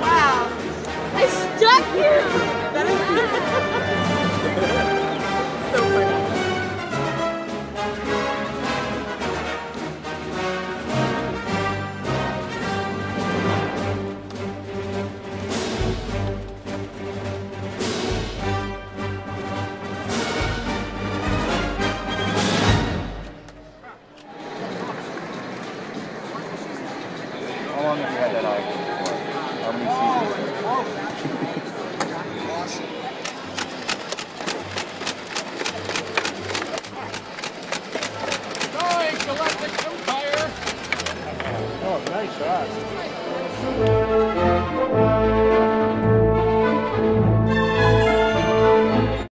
wow. I stuck you. How long have you had that iPhone for? How many seasons? Going Galactic Empire! Oh, nice shot.